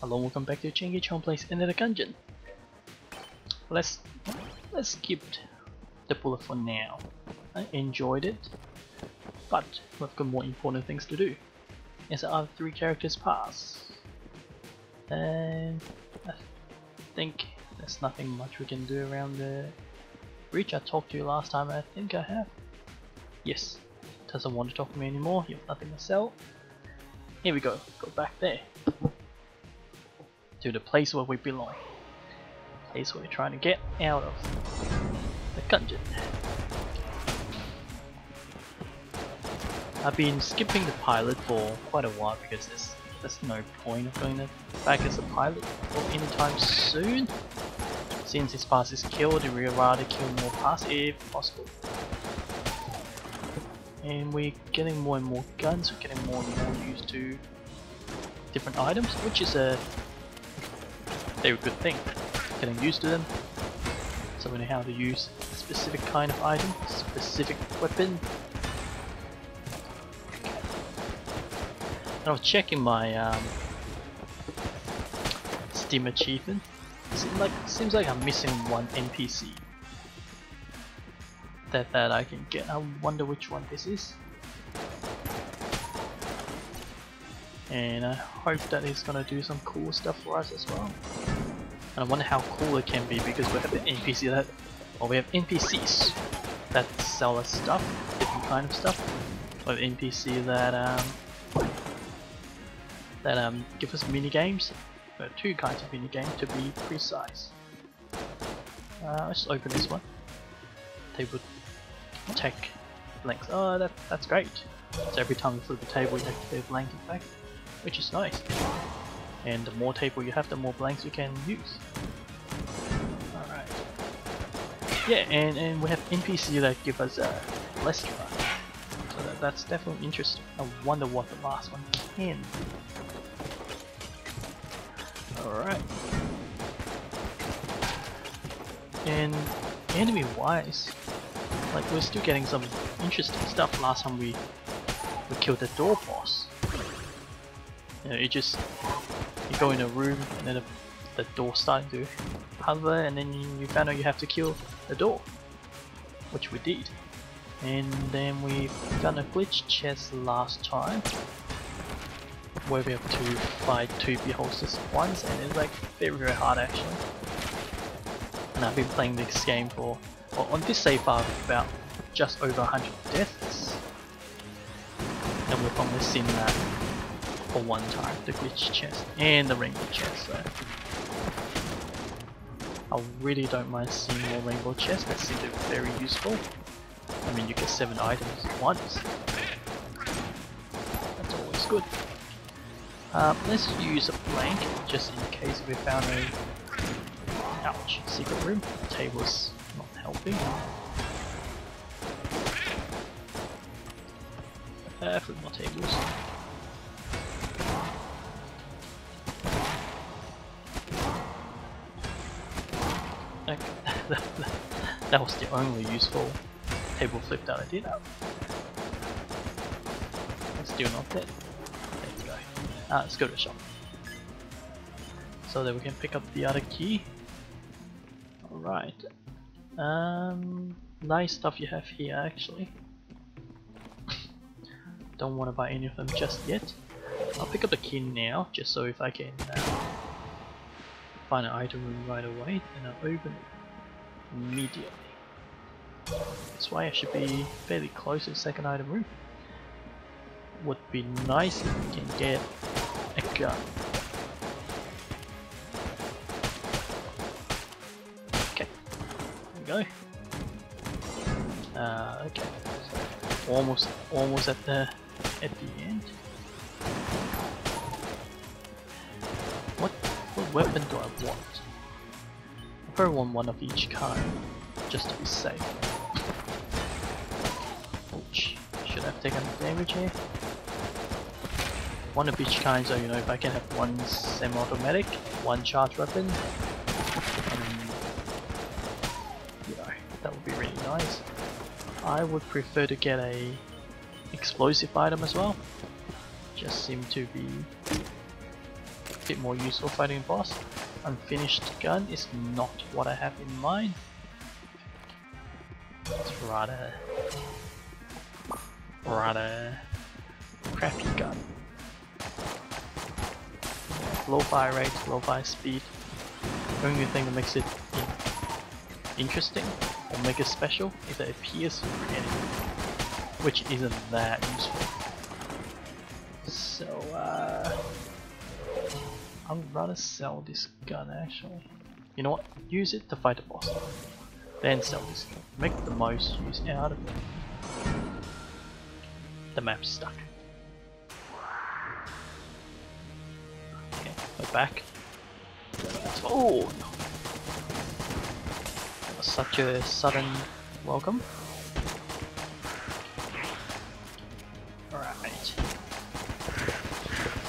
Hello, welcome back to Chinkie Chong Place Enter the Gungeon. Let's let's skip the bullet for now. I enjoyed it, but we've got more important things to do. As other three characters pass, and I think there's nothing much we can do around the bridge. I talked to you last time. I think I have. Yes, doesn't want to talk to me anymore. You have nothing to sell. Here we go. Go back there to the place where we belong. The place we're trying to get out of. The dungeon. I've been skipping the pilot for quite a while because there's, there's no point of going back as a pilot anytime soon. Since his pass is killed, we would rather kill more pass if possible. And we're getting more and more guns, we're getting more and more used to different items, which is a very good thing. Getting used to them, so we know how to use a specific kind of item, specific weapon. And I was checking my um, Steam achievement. Seems like seems like I'm missing one NPC that that I can get. I wonder which one this is. And I hope that it's gonna do some cool stuff for us as well. And I wonder how cool it can be because we have an NPC that, or we have NPCs that sell us stuff, different kind of stuff. We have NPC that um, that um give us mini games. Are two kinds of mini games to be precise. Uh, let's open this one. Table tech blanks. Oh, that that's great. So every time you flip the table, you activate a blank effect, which is nice. And the more table you have, the more blanks you can use. Alright. Yeah, and, and we have NPC that give us a uh, Lester. So that, that's definitely interesting. I wonder what the last one can. Alright. And enemy wise, like we're still getting some interesting stuff. Last time we we killed the door boss. You know, it just you go in a room and then the, door starting to hover and then you, you found out you have to kill the door. Which we did. And then we found a glitch chest last time where we have to fight two beholders at once and it's like very very hard actually. And I've been playing this game for, well, on this save file about just over 100 deaths. And we've only seen that for one time, the glitch chest and the rainbow chest. So I really don't mind seeing more rainbow chests, that seem to be very useful. I mean you get 7 items at once. That's always good. Um, let's use a blank just in case we found a ouch secret room. The table's not helping. Uh, flip more tables. That was the only useful table flip that I did have. Still not dead. There we go. Ah, let's go to the shop. So that we can pick up the other key. Alright. Um, nice stuff you have here actually. Don't want to buy any of them just yet. I'll pick up the key now, just so if I can uh, find an item room right away, and I'll open it immediately. That's why I should be fairly close to the second item room. Would be nice if we can get a gun. Okay, there we go. Uh, okay, so almost, almost at the at the end. What what weapon do I want? Probably want one of each kind, just to be safe. Ouch. Should I have taken the damage here. One of each kind, so you know if I can have one semi-automatic, one charge weapon, you know, that would be really nice. I would prefer to get a explosive item as well. Just seem to be a bit more useful fighting a boss. Unfinished gun is not what I have in mind. It's rather, rather crappy gun. Low fire rate, low fire speed. The only thing that makes it interesting or make it special is that it your enemy, which isn't that useful. So, uh, I would rather sell this gun actually. You know what? Use it to fight a boss. Then sell this gun. Make the most use out of it. The map's stuck. Okay, we're back. Oh such a sudden welcome. Alright.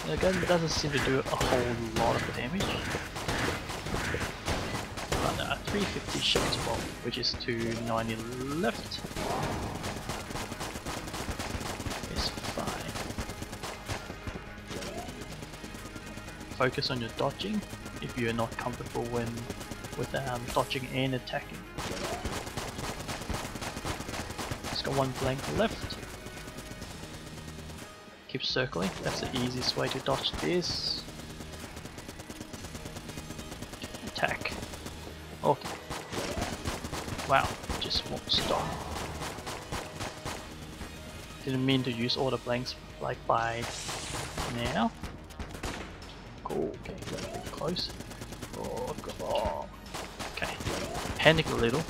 The gun doesn't seem to do a whole lot of damage. But uh, 350 shots well, which is 290 left. Is fine. Focus on your dodging if you're not comfortable when with um, dodging and attacking. It's got one blank left. Keep circling, that's the easiest way to dodge this. Wow, just won't stop. Didn't mean to use all the blanks like by now. Cool, okay, close. Oh, God. Okay, panic a little.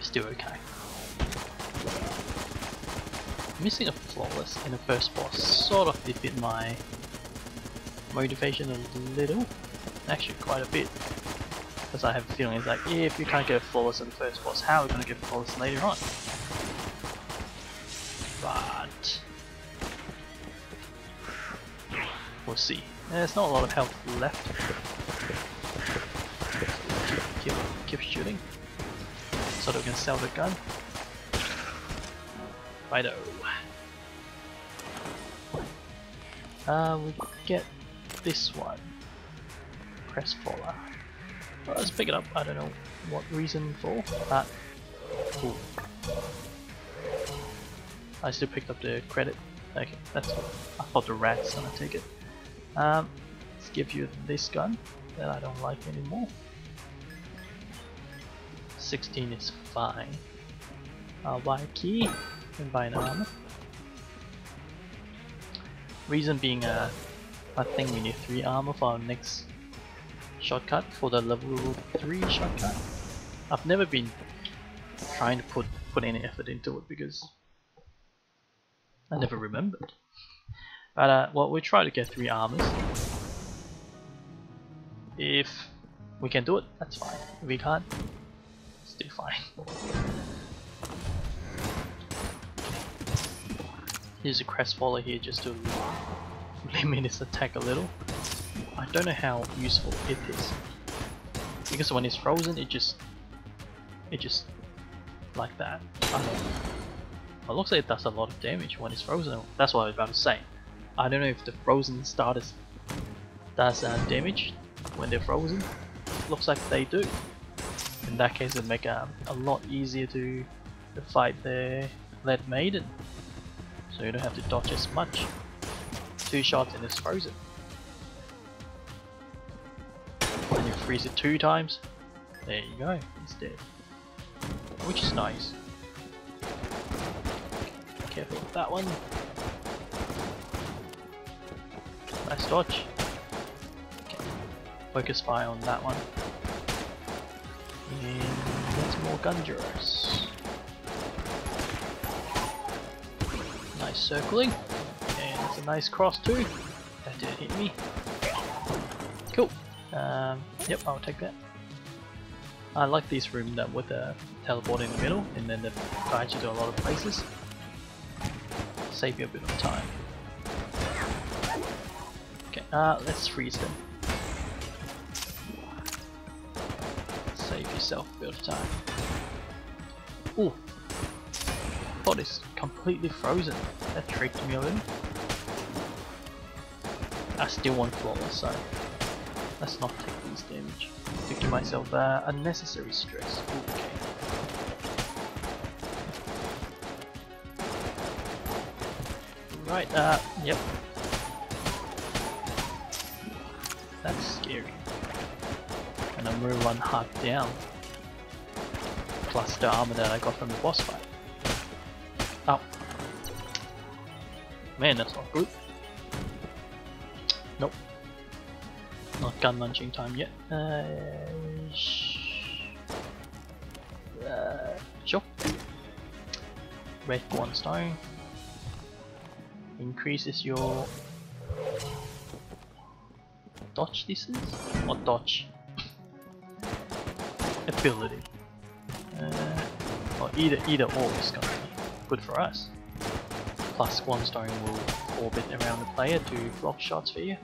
Still okay. Missing a flawless in the first boss sort of defeat my motivation a little. Actually, quite a bit. I have a feeling it's like, yeah, if you can't get flawless in the first boss, how are we going to get flawless later on? But... We'll see. There's not a lot of health left. Keep, keep, keep shooting. So that we can sell the gun. Righto. Uh, we get this one. Press Crestfaller. Let's pick it up. I don't know what reason for, that. cool. I still picked up the credit. Okay, that's what I thought the rat's gonna take it. Um, let's give you this gun that I don't like anymore. 16 is fine. I'll buy a key and buy an armor. Reason being, uh, I think we need 3 armor for our next shortcut, for the level 3 shortcut. I've never been trying to put, put any effort into it because I never remembered. But uh, well, we try to get 3 armors. If we can do it, that's fine. If we can't, still fine. Here's a Crestfaller here just to limit its attack a little. I don't know how useful it is. Because when it's frozen it just it just like that. I don't know. It looks like it does a lot of damage when it's frozen. That's what I was about to say. I don't know if the frozen starters does uh, damage when they're frozen. Looks like they do. In that case it make um, a lot easier to, to fight the Lead Maiden so you don't have to dodge as much. Two shots and it's frozen. Freeze it two times, there you go, it's dead. Which is nice. Careful with that one. Nice dodge. Okay. Focus fire on that one. And some more Gunjurers. Nice circling. And it's a nice cross too. That didn't hit me. Um, yep, I'll take that. I like this room that with the teleport in the middle and then it guides you to a lot of places. Save you a bit of time. Okay, uh, let's freeze them. Save yourself a bit of time. Ooh, thought it's completely frozen. That tricked me a little. I still want flawless, so let's not take these damage to give myself uh, unnecessary stress. Okay. Right, uh, yep. That's scary. And I'm gonna run hard down. Plus the armor that I got from the boss fight. Oh. Man, that's not good. Gun munching time yet. Uh, uh, sure. Red Guon stone increases your dodge distance or dodge ability. Uh, or either either or is gonna be good for us. Plus Guon stone will orbit around the player to block shots for you.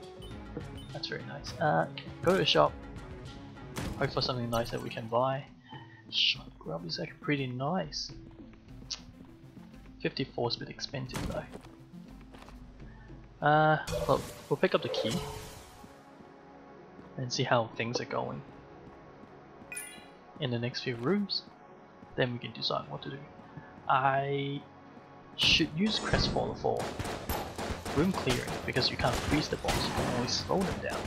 That's very nice. Uh, go to the shop. Hope for something nice that we can buy. Shot grub is actually pretty nice. 54 is a bit expensive though. Uh, well, we'll pick up the key and see how things are going in the next few rooms. Then we can decide what to do. I should use Crestfaller for room clearing because you can't freeze the boss, you can only slow them down.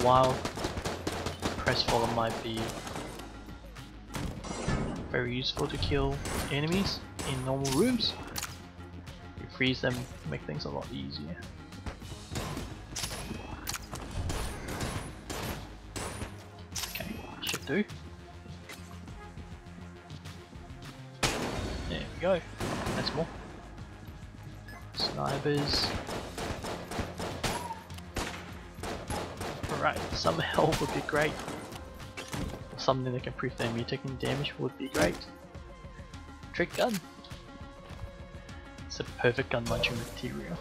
While Crestfaller might be very useful to kill enemies in normal rooms, you freeze them, make things a lot easier. Okay, should do. There we go. That's more. Snipers. Alright, some help would be great. Something that can prevent me taking damage would be great. Trick gun. It's a perfect gun launching material.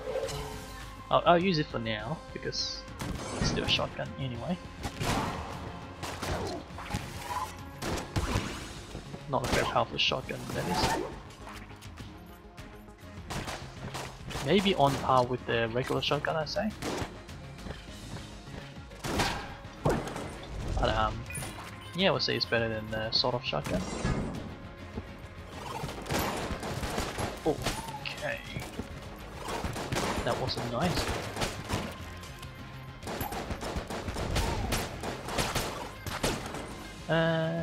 I'll, I'll use it for now because it's still a shotgun anyway. Not a very powerful shotgun that is. Maybe on par with the regular shotgun I say. But um, yeah, we'll say it's better than the sort of shotgun. Okay, That wasn't nice. Uh,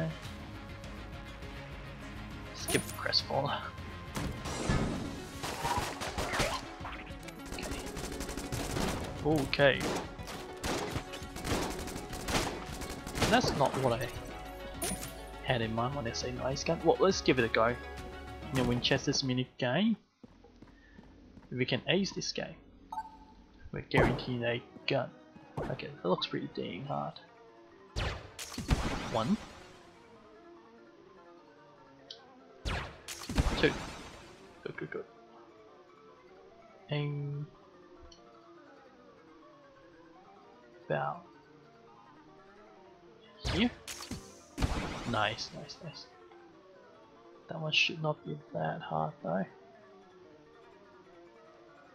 Okay. That's not what I had in mind when I say nice gun. Well, let's give it a go. You know, Winchester's mini game If we can ace this game. we're guaranteed a gun. Okay, that looks pretty dang hard. One. Two. Good, good, good. Aim. About here. Nice, nice, nice. That one should not be that hard though.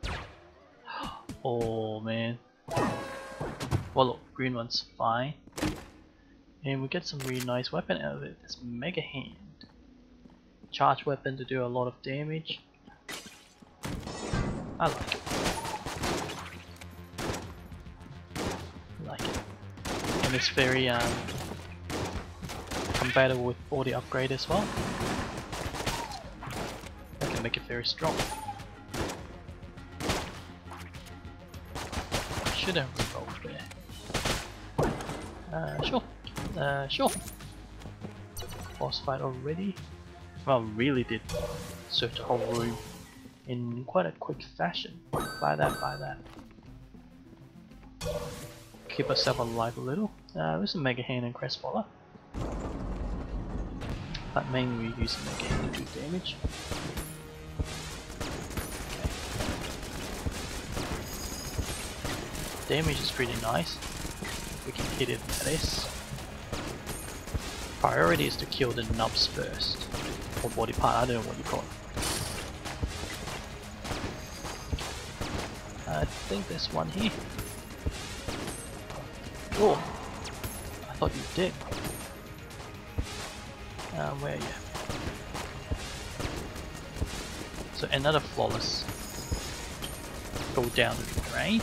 Oh man. Well look, green one's fine. And we get some really nice weapon out of it. This Mega Hand. Charge weapon to do a lot of damage. I like it. And it's very um, compatible with all the upgrade as well. That can make it very strong. should have revolved there. Uh, sure. Uh, sure. Boss fight already. Well, really did search the whole room in quite a quick fashion. Buy that, buy that. Keep ourselves alive a little. Uh, there's a Mega Hand and Crestfaller. But mainly we use Mega Hand to do damage. damage is pretty nice. We can hit it with this. Priority is to kill the nubs first. Or body part, I don't know what you call it. I think there's one here. Oh, I thought you did. Uh, where are you? So another flawless. Go down the drain.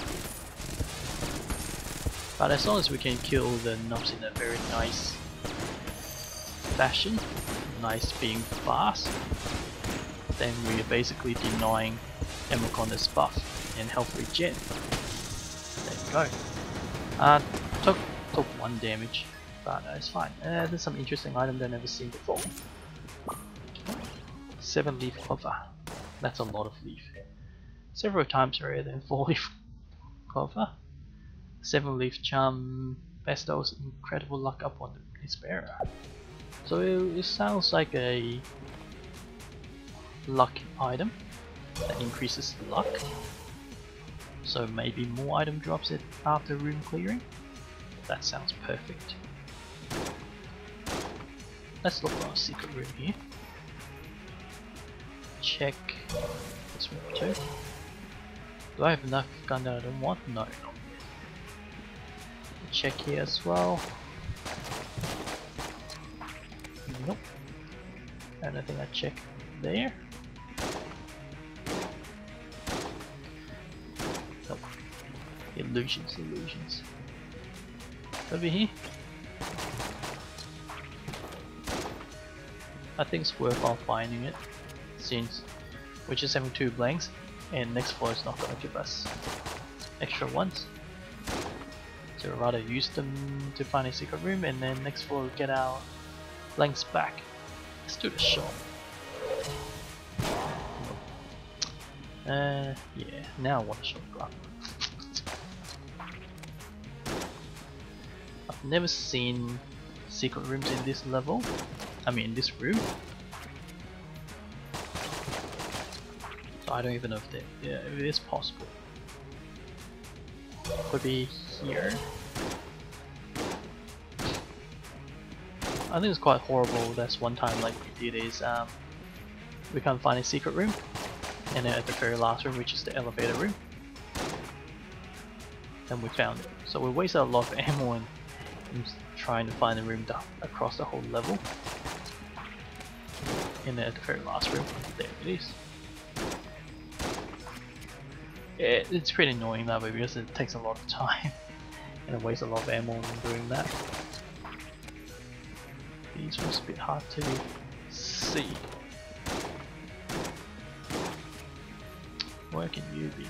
But as long as we can kill the knobs in a very nice fashion, nice being fast, then we are basically denying Ammoconda's buff and health regen. There you go. Uh, took, one damage, but uh, it's fine. Uh, there's some interesting item that I've never seen before. Seven leaf clover. That's a lot of leaf. Several times rarer than four leaf clover. Seven leaf charm bestows incredible luck upon its bearer. So it, it sounds like a luck item that increases luck. So maybe more item drops it after room clearing. That sounds perfect. Let's look for our secret room here. Check this room too. Do I have enough gun that I don't want? No. Check here as well. Nope. Anything I check there? Nope. Illusions, illusions. Over here? I think it's worthwhile finding it, since we're just having two blanks, and next floor is not gonna give us extra ones. So we'd rather use them to find a secret room, and then next floor will get our blanks back. Let's do the shot. Uh, yeah, now I want a shotgun. I've never seen secret rooms in this level. I mean, in this room. So I don't even know if they, yeah, if it is possible. Could be here. I think it's quite horrible. That's one time like we did is um, we can't find a secret room, and then at the very last room, which is the elevator room, then we found it. So we wasted a lot of ammo in, in trying to find a room across the whole level. And then at the very last room, there it is. It, it's pretty annoying that way because it takes a lot of time and it wastes a lot of ammo in doing that. These ones a bit hard to see. Where can you be?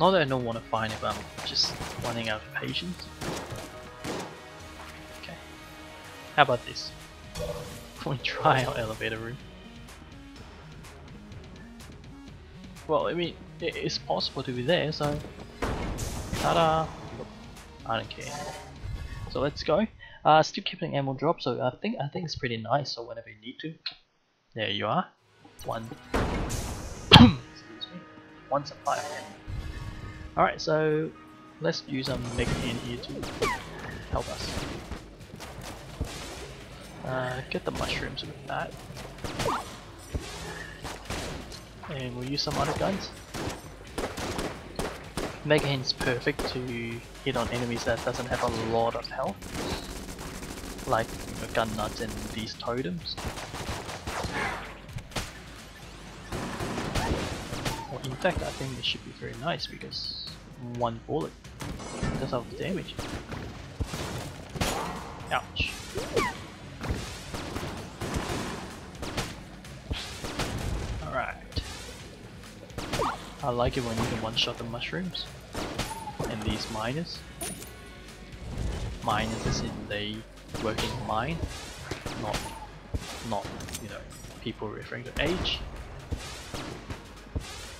Not that I don't want to find it, but I'm just running out of patience. Okay. How about this? Can we try our elevator room? Well, I mean, it's possible to be there, so... Ta-da! I don't care So let's go. Uh, still keeping ammo drop, so I think I think it's pretty nice. So whenever you need to, there you are. One. excuse me. One supply of ammo. All right, so let's use a um, Mega Hand here to help us. Uh, get the mushrooms with that and we'll use some other guns. Mega Hand's perfect to hit on enemies that doesn't have a lot of health, like know, gun nuts and these totems. Well, in fact, I think this should be very nice because one bullet does have damage. Ouch. Alright. I like it when you can one-shot the mushrooms. And these miners. Miners is in the working mine, not, not, you know, people referring to age.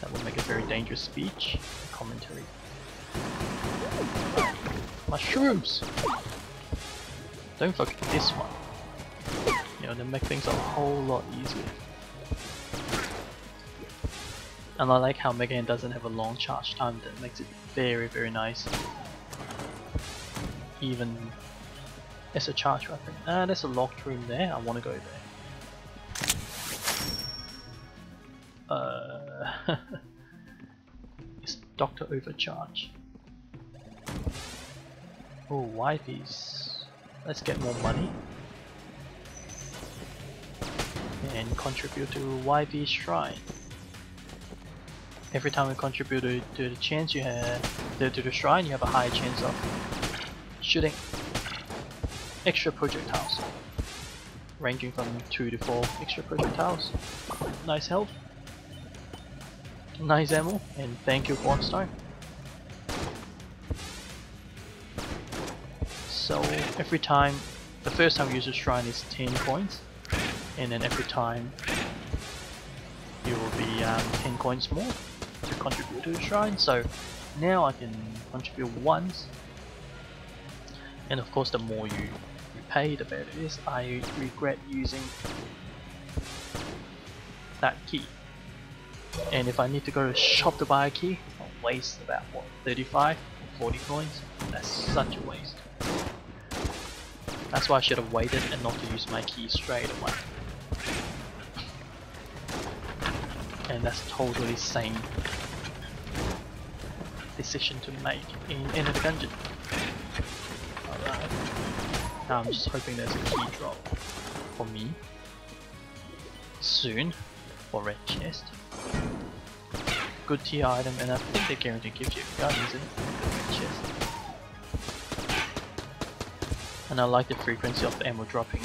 That would make a very dangerous speech, commentary. Mushrooms! Don't forget this one. You know, they make things a whole lot easier. And I like how Mega Hand doesn't have a long charge time that makes it very very nice. Even It's a charge weapon. Uh, there's a locked room there. I want to go there. Uh, it's Doctor Overcharge. Oh, wifeys. Let's get more money. And contribute to Wifey Shrine. Every time you contribute to, the chance you have to, the shrine, you have a higher chance of shooting extra projectiles. Ranging from 2 to 4 extra projectiles. Nice health. Nice ammo, and thank you Cornstone. So every time, the first time you use a shrine is 10 coins, and then every time you will be um, 10 coins more to contribute to the shrine. So now I can contribute once, and of course the more you, you pay, the better it is. I regret using that key. And if I need to go to shop to buy a key, I'll waste about what 35 or 40 coins. That's such a waste. That's why I should have waited and not to use my key straight away. And that's totally sane decision to make in Enter the Gungeon. Alright. Now I'm just hoping there's a key drop for me. Soon. For red chest. Good tier item and I think they're guaranteed to give you And I like the frequency of the ammo dropping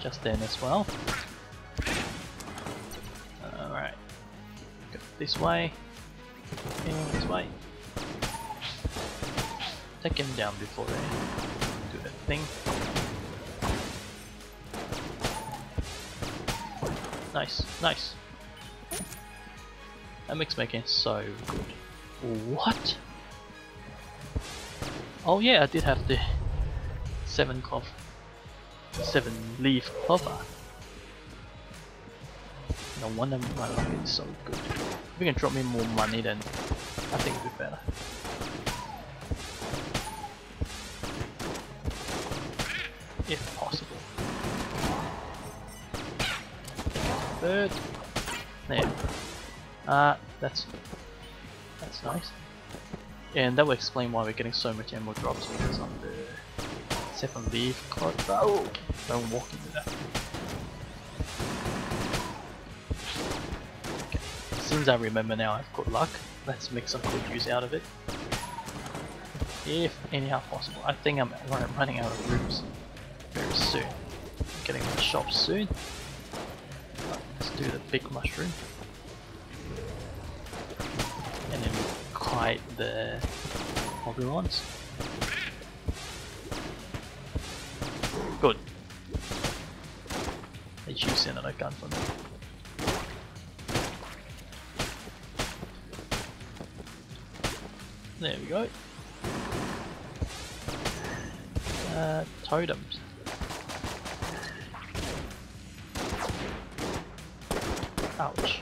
just then as well. Alright. Go this way. And this way. Take him down before they do that thing. Nice, nice. That makes making so good. What? Oh yeah, I did have the seven cloth, seven leaf clover. No wonder my luck is so good. If you can drop me more money, then I think it'd be better. If possible. Third. There. Ah, uh, that's that's nice. And that will explain why we're getting so much ammo drops because of the seven leaf card. Oh, don't walk into that. Okay. Since I remember now I've got luck, let's make some good use out of it. If anyhow possible. I think I'm running out of rooms very soon. I'm getting my shop soon. Let's do the big mushroom. And then kite the Oberon's. Good. They choose another gun for me. There we go. Uh, totems. Ouch.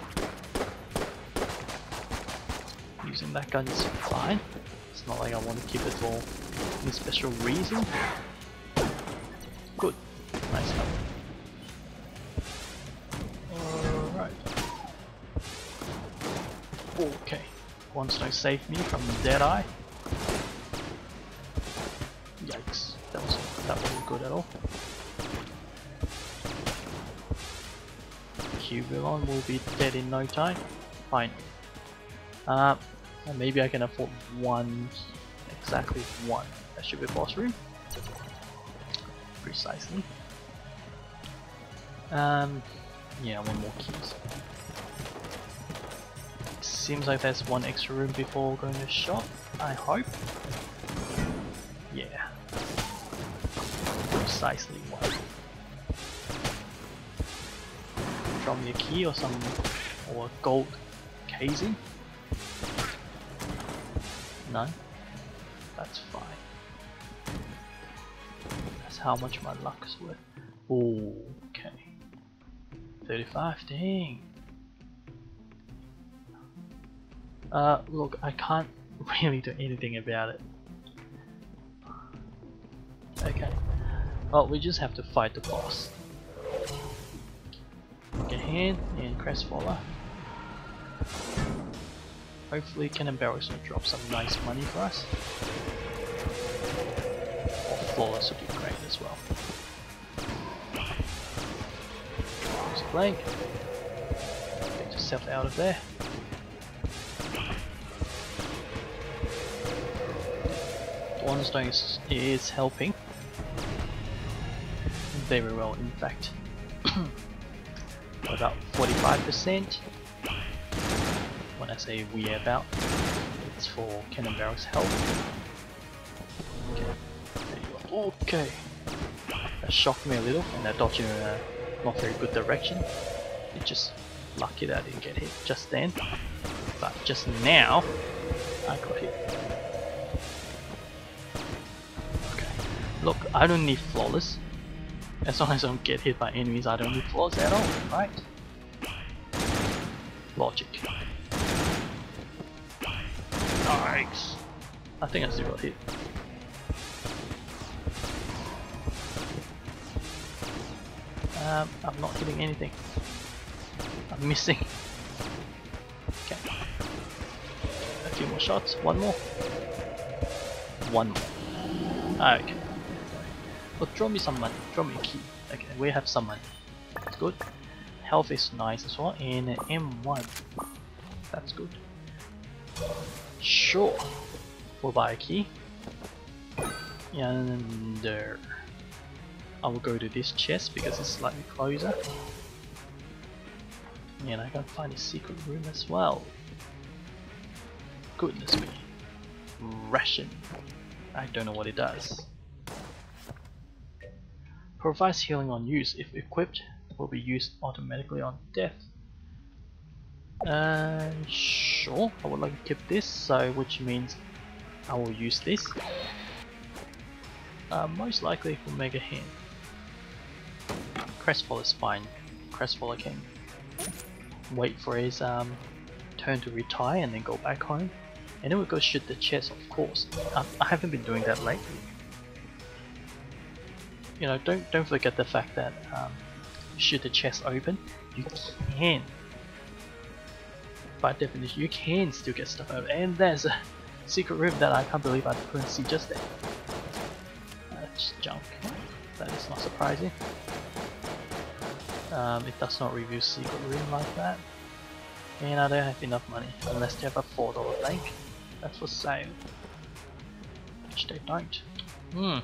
Using that gun is fine. It's not like I want to keep it for any special reason. Save me from Deadeye. Yikes. That was that wasn't good at all. Cubulon will be dead in no time. Fine. Uh, maybe I can afford one, exactly one. That should be boss room. Precisely. Um, yeah, one more keys. Seems like there's one extra room before going to shop. I hope. Yeah. Precisely one. Drop me a key or some or gold casing. None. That's fine. That's how much my luck is worth. Okay. 35, dang. Uh, look, I can't really do anything about it. Okay. Well, we just have to fight the boss. Get hand and Crestfaller. Hopefully Cannon Barrels will drop some nice money for us. Or Flawless would be great as well. Blank. Get yourself out of there. Dawnstone is, is helping. Very well, in fact. about 45%. When I say we are about, it's for Cannon Barrel's health. Okay, okay. That shocked me a little, and that dodged in a not very good direction. It's just lucky that I didn't get hit just then. But just now, I got hit. Look, I don't need flawless. As long as I don't get hit by enemies, I don't need flaws at all, right? Logic. Nice! I think I still got hit. Um, I'm not hitting anything. I'm missing. Okay. A few more shots. One more. One more. Okay. Well, throw me some money. Throw me a key. Okay, we have some money. That's good. Health is nice as well. And M1. That's good. Sure. We'll buy a key. And uh, I will go to this chest because it's slightly closer. And I can find a secret room as well. Goodness me. Ration. I don't know what it does. Provides healing on use. If equipped, will be used automatically on death. Uh, sure, I would like to keep this, so which means I will use this. Uh, most likely for Mega Hand. Crestfall is fine. Crestfall can wait for his um, turn to retire and then go back home. And then we go shoot the chest, of course. I, I haven't been doing that lately. You know, don't don't forget the fact that um, shoot the chest open, you can by definition, you can still get stuff out. And there's a secret room that I can't believe I couldn't see just there. That's junk. That is not surprising. Um, it does not review secret room like that. And I don't have enough money, unless they have a $4 bank. That's for sale. Which they don't. Hmm.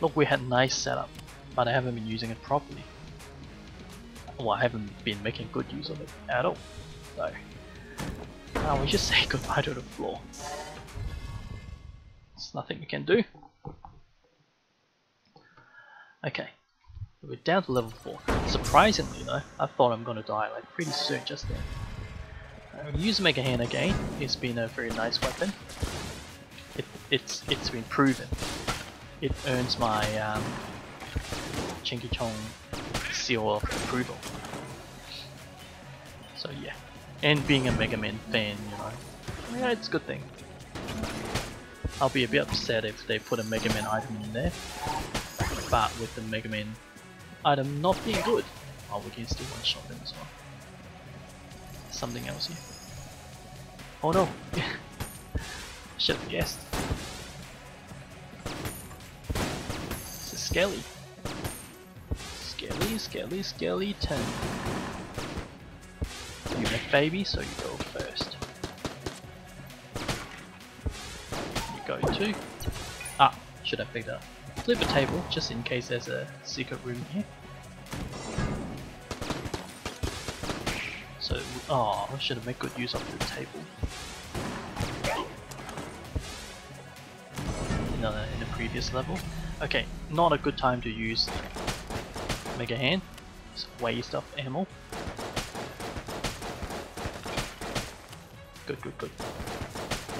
Look, we had nice setup, but I haven't been using it properly well, I haven't been making good use of it at all. So, now we just say goodbye to the floor. There's nothing we can do. Okay, we're down to level 4. Surprisingly though, I thought I'm gonna die like pretty soon just then. Uh, use Mega Hand again, it's been a very nice weapon. It, it's It's been proven. It earns my um, Chinkie Chong seal of approval. So yeah, and being a Mega Man fan, you know, yeah, it's a good thing. I'll be a bit upset if they put a Mega Man item in there, but with the Mega Man item not being good, oh, we can still one shot them as well. Something else here. Oh no! Should have guessed. Skelly. Skelly, Skelly, Skeleton. You make baby, so you go first. You go to... Ah, should have picked up. Flip a table, just in case there's a secret room here. So, oh, I should have made good use of the table. In, a, in the previous level. Okay, not a good time to use Mega Hand. It's waste of ammo. Good, good, good.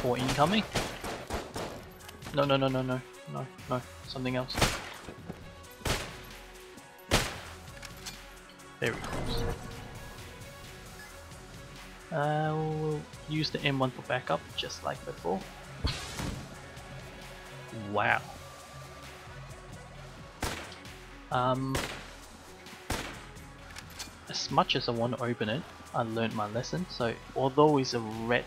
Four incoming. No, no, no, no, no, no, no. Something else. Very close. Uh, we'll use the M1 for backup, just like before. Wow. Um, as much as I want to open it, I learned my lesson. So although it's a red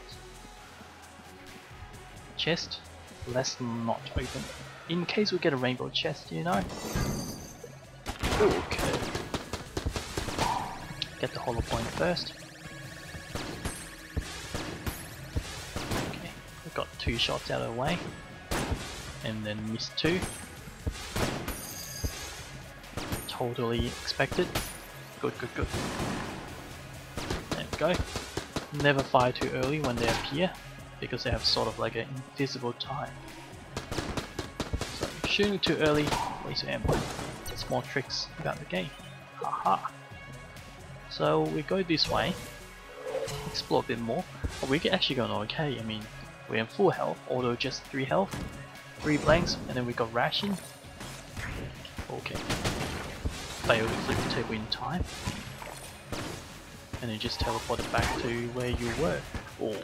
chest, let's not open it. In case we get a rainbow chest, you know? Okay. Get the hollow point first. Okay, we got two shots out of the way. And then missed two. Totally expected. Good, good, good. There we go. Never fire too early when they appear because they have sort of like an invisible time. So shooting too early, waste ammo. Small tricks about the game. Haha. So we go this way, explore a bit more. Oh, we can actually go okay. I mean, we're in full health, although just 3 health, 3 blanks, and then we got ration. Failed to flip the table in time. And then just teleported back to where you were. Oh,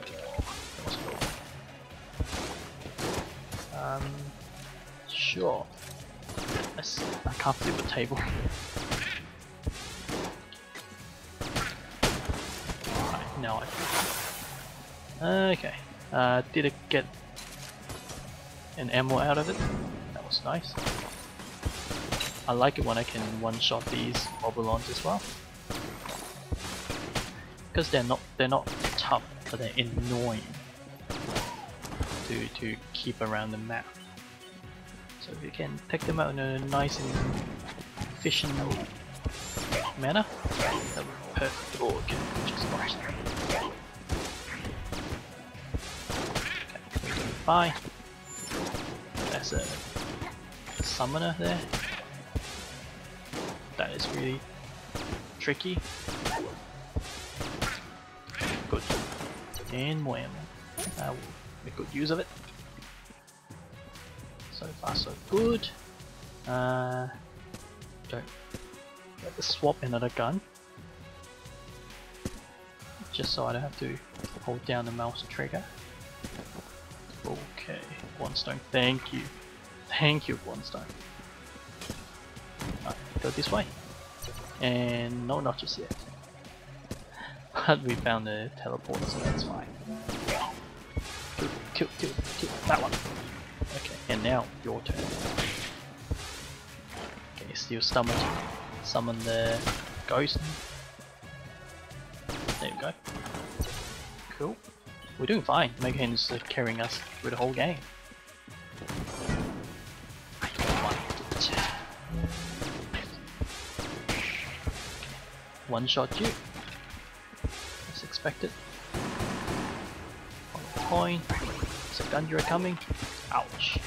Um, sure. I can't flip the table. right, now I Okay. Uh, did it get an ammo out of it? That was nice. I like it when I can one-shot these Mobilons as well. Because they're not they're not tough, but they're annoying to, to keep around the map. So you can take them out in a nice and efficient manner, that would be perfect. Just nice. Okay, doing. That's a summoner there. That is really tricky. Good. And more ammo. Uh, make good use of it. So far so good. Uh, don't let us swap another gun. Just so I don't have to hold down the mouse trigger. Okay, Guon stone. Thank you. Thank you, Guon stone. Go this way. And no, not just yet. But we found the teleport, so that's fine kill, kill, kill that one. Okay, and now your turn. Okay, still summon, summon the ghost. There we go. Cool. We're doing fine. Megahand's uh, carrying us through the whole game. One shot you. As expected. One coin. Gundra coming. Ouch.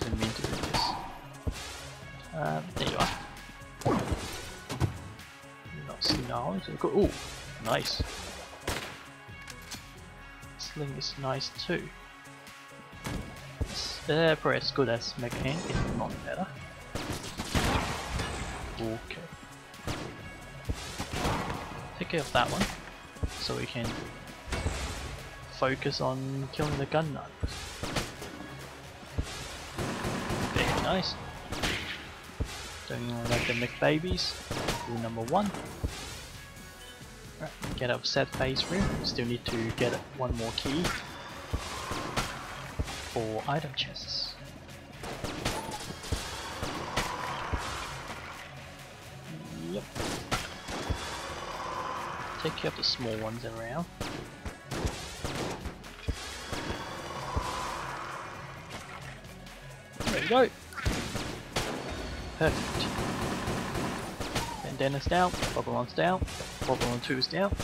Didn't mean to do this. Um, there you are. Not now. Ooh, nice. Sling is nice too. It's uh, probably as good as Megahand, if not better. Okay. Care of that one, so we can focus on killing the gun nuts. Very nice. Doing like the McBabies. Rule number one. Right, get upset face room. Still need to get one more key for item chests. Care the small ones around. There we go. Perfect. And Bandana's down, Blobulon's down, Bobolon 2 is down.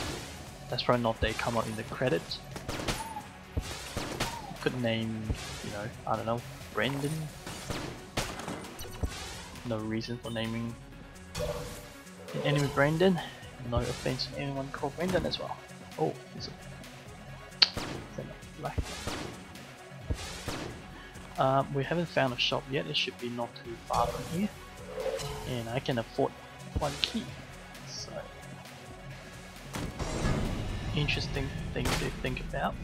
That's probably not they come out in the credits. Could name, you know, I don't know, Brendan. No reason for naming enemy Brendan. No offense to anyone called Brendan as well. Oh, black? Um, we haven't found a shop yet, it should be not too far from here. And I can afford one key. So interesting thing to think about.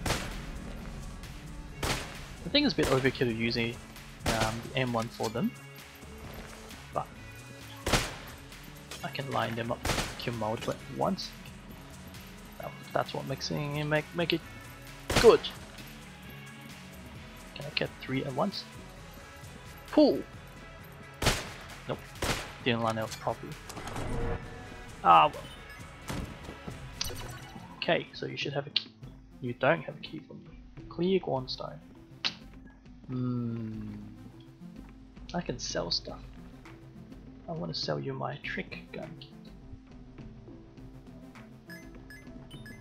I think it's a bit overkill using um, the M1 for them. But I can line them up, multiple at once. That's what makes it make make it good. Can I get three at once? Pull. Nope, didn't line up properly. Ah well. Okay, so you should have a key. You don't have a key for me. Clear Guon stone. Hmm. I can sell stuff. I want to sell you my trick gun.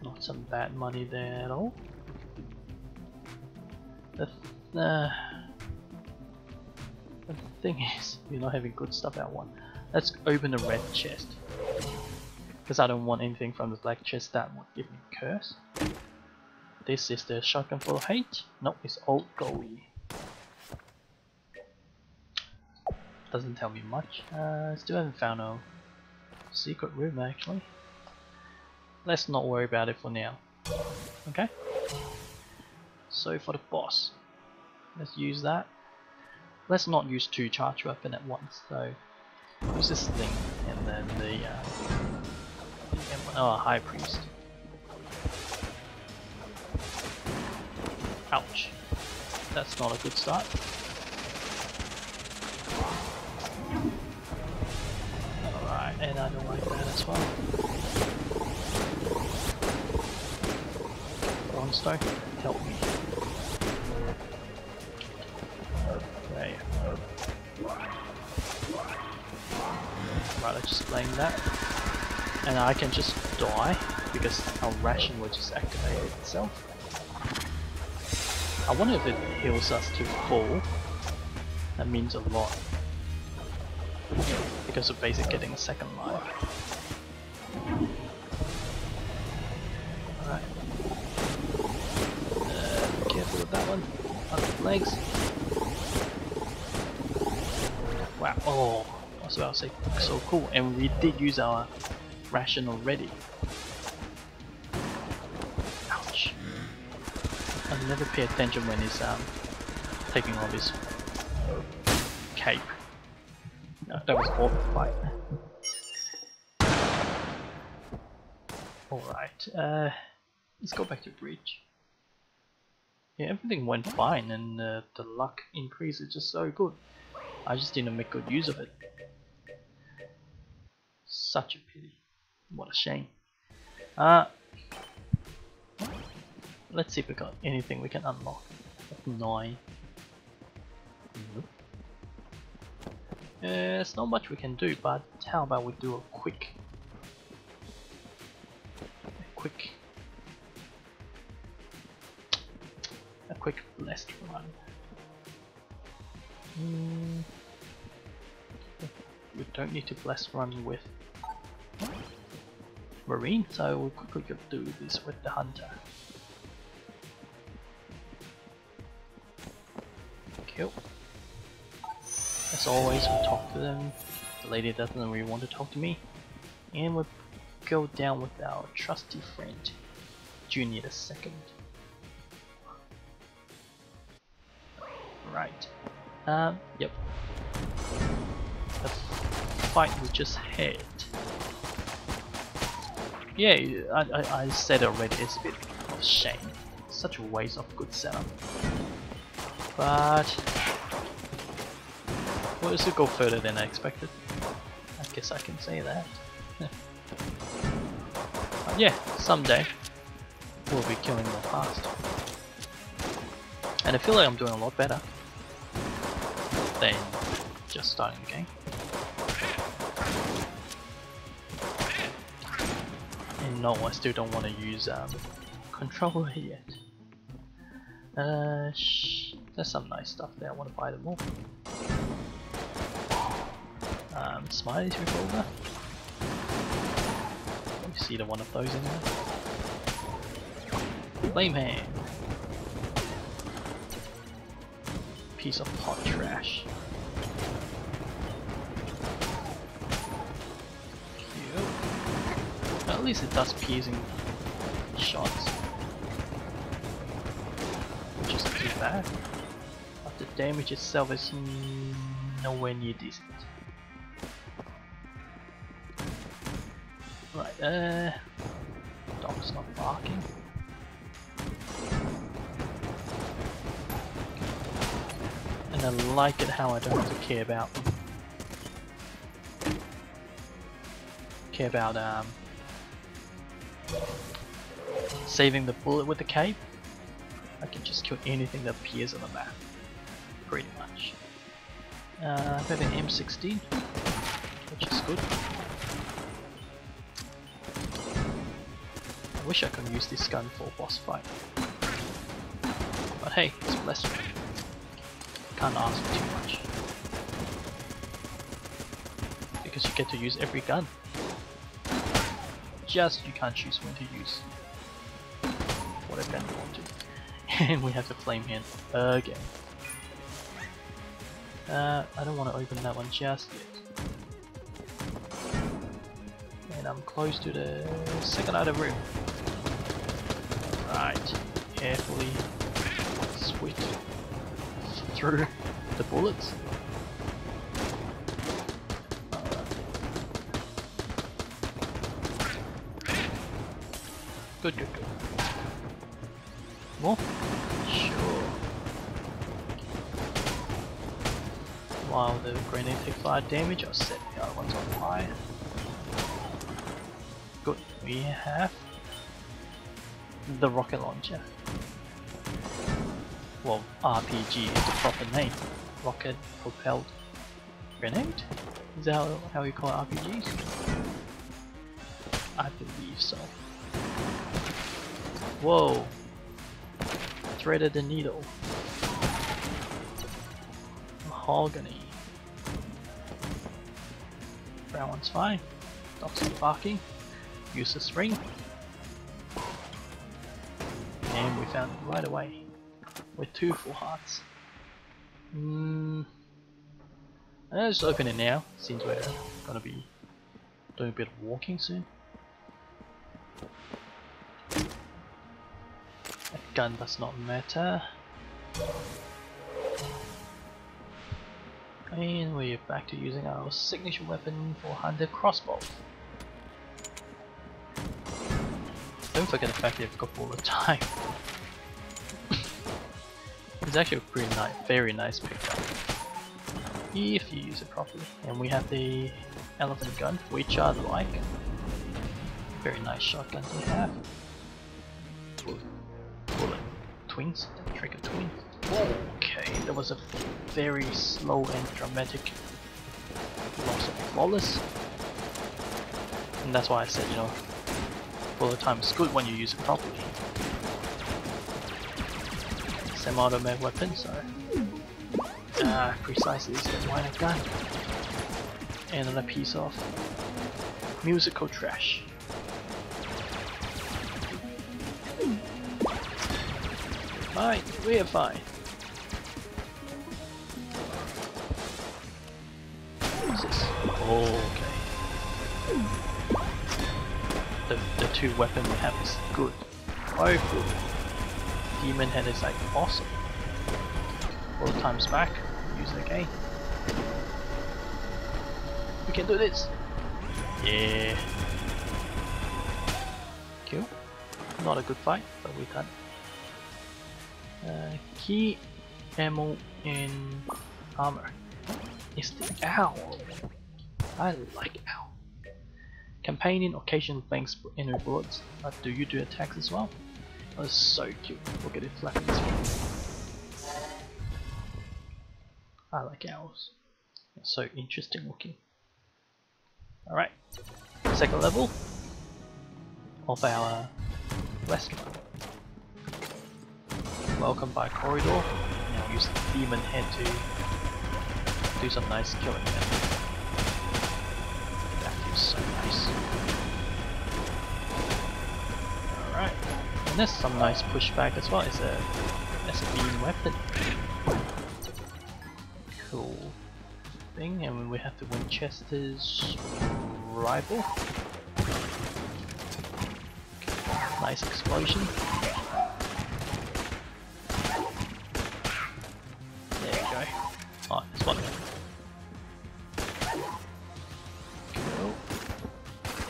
Not some bad money there at all. The, th uh, the thing is, you're not having good stuff at one. Let's open the red chest. Because I don't want anything from the black chest that would give me a curse. This is the shotgun full of hate. No, it's Old Goldie. Doesn't tell me much. Uh, still haven't found a secret room actually. Let's not worry about it for now. Okay? So for the boss, let's use that. Let's not use two charge weapon at once, so use this thing and then the, uh, oh, High Priest. Ouch. That's not a good start. Alright, and I don't like that as well. Help me. Okay. Uh, right, let's just blame that. And I can just die because our ration will just activate itself. I wonder if it heals us to full. That means a lot. Because of basic getting a second life. To say, so cool. And we did use our ration already. Ouch. I never pay attention when he's um, taking off his cape. No, that was all the fight. Alright, uh, let's go back to bridge. Yeah, everything went fine and uh, the luck increase is just so good. I just didn't make good use of it. Such a pity. What a shame. Uh, let's see if we got anything we can unlock. Nine. Nope. Uh, there's not much we can do, but how about we do a quick, a quick, a quick blessed run. Mm. We don't need to bless run with Marine, so we'll quickly do this with the Hunter. Kill. As always, we talk to them. The lady doesn't really want to talk to me. And we go down with our trusty friend, Junior the Second. Right. Um, yep. The fight we just had. Yeah, I, I, I said already, it's a bit of a shame. Such a waste of good setup. But well, this will go further than I expected. I guess I can say that. yeah, someday we'll be killing more fast. And I feel like I'm doing a lot better than just starting the game. No, I still don't want to use um, controller yet. Uh, there's some nice stuff there, I want to buy them all um, Smiley's revolver. You see the one of those in there. Flame hand. Piece of hot trash. At least it does piercing shots. Which isn't too bad. But the damage itself is nowhere near decent. Right, uh... Dog's not barking. And I like it how I don't have to care about them. Care about um saving the bullet with the cape. I can just kill anything that appears on the map. Pretty much. Uh, I have an M16, which is good. I wish I could use this gun for a boss fight. But hey, it's blessed. can't ask for too much. Because you get to use every gun. Just you can't choose when to use whatever you want to. and we have the flame hand again. Uh, I don't want to open that one just yet. And I'm close to the second outer room. Right, carefully switch through the bullets. Good, good, good. More? Sure. While the grenade takes fire damage, I'll set the other ones on fire. Good, we have the rocket launcher. Well, RPG is the proper name. Rocket propelled grenade? Is that how, you call it RPGs? I believe so. Whoa! Threaded the needle. Mahogany. Brown one's fine. Barking. Use the spring. And we found it right away. With two full hearts. Hmm. Let's just open it now, since we're gonna be doing a bit of walking soon. A gun does not matter. And we're back to using our signature weapon for Hunter Crossbow. Don't forget the fact you've got the time. it's actually a pretty nice, very nice pickup. If you use it properly. And we have the elephant gun, which I like. Very nice shotgun to have. Twins, trigger twins. Okay, that was a very slow and dramatic loss of flawless. And that's why I said, you know, bullet time is good when you use it properly. Semi-automatic weapon, so ah, precisely is the line of gun. And then a piece of musical trash. Fine, we're fine. What's this? okay. The, the two weapon we have is good. Both good. Demon head is like awesome. Four times back, use it again. We can do this! Yeah. Kill. Not a good fight, but we done uh, key, ammo, and armor. It's the owl. I like owl. Companion occasionally banks enemy bullets, but do you do attacks as well? Oh, that's so cute. Look at it flapping its wings. I like owls. They're so interesting looking. Alright, second level of our west one. Welcome by corridor. Now use the demon head to do some nice killing. That feels so nice. Alright. And there's some nice pushback as well. It's a it's a beam weapon. Cool thing, and we have the Winchester's rifle. Nice explosion.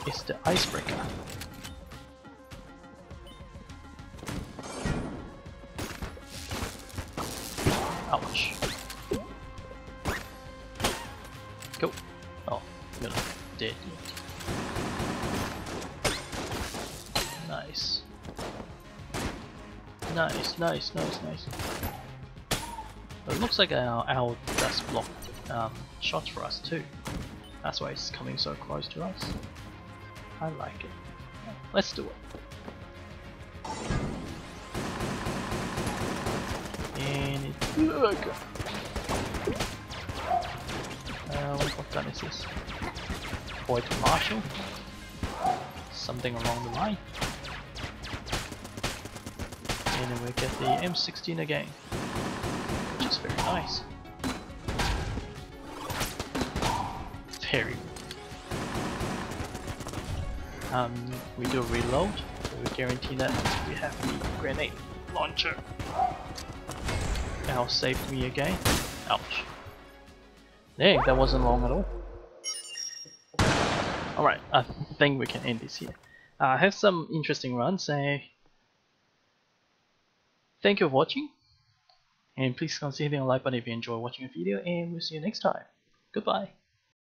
Is the icebreaker. Ouch. Go. Oh, you're not dead. Nice. Nice, nice, nice, nice. Looks like our owl does block um, shots for us too. That's why it's coming so close to us. I like it. Let's do it. And it's ugh. Uh, what gun is this? Void Marshal? Something along the line. And then we get the M16 again, is very nice. Very um, we do a reload, so we guarantee that we have the grenade launcher. Now saved me again. Ouch. Dang, that wasn't long at all. Alright, I think we can end this here. Uh, I have some interesting runs. Uh, thank you for watching. And please consider hitting a like button if you enjoy watching the video and we'll see you next time. Goodbye.